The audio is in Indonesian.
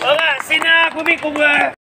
Oke, sini aku mikir